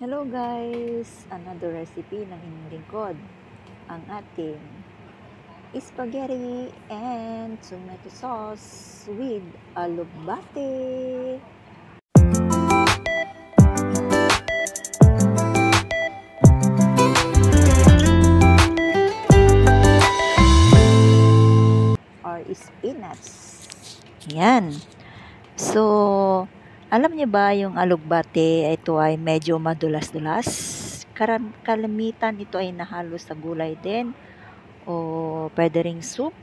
Hello guys! Another recipe ng inyong lingkod. Ang ating spaghetti and tomato sauce with alugbate. Or spinach. Yan. So, alam niyo ba yung alugbate ito ay medyo madulas-dulas? Karam kalamitan ito ay nahalo sa gulay din o pwede ring soup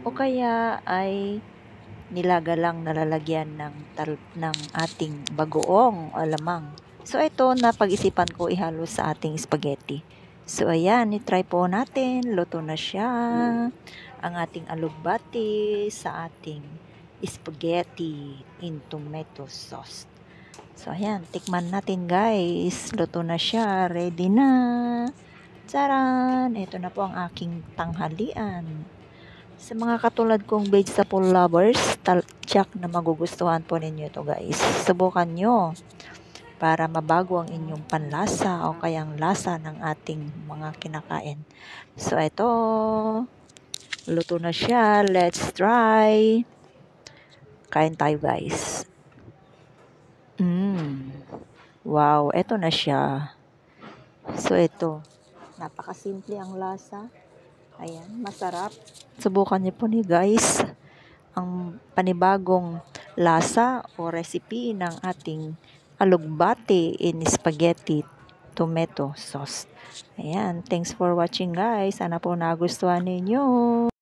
o kaya ay nilaga lang nalalagyan ng, tal ng ating bagoong alamang. So ito napag-isipan ko ihalo sa ating spaghetti. So ayan, i-try po natin. Luto na siya. Ang ating alugbati sa ating spaghetti in tomato sauce. So, ayan. Tikman natin, guys. Luto na siya. Ready na. Charan! Ito na po ang aking tanghalian. Sa mga katulad kong vegetable lovers, talchak na magugustuhan po ninyo ito, guys. Subukan nyo para mabago ang inyong panlasa o kayang lasa ng ating mga kinakain. So, ito. Luto na siya. Let's try. Kain tayo guys. Mm. Wow, eto na siya. So ito, napakasimple ang lasa. Ayan, masarap. Subukan niyo po ni guys ang panibagong lasa o recipe ng ating alugbate in spaghetti tomato sauce. Ayan, thanks for watching guys. Sana po nagustuhan ninyo.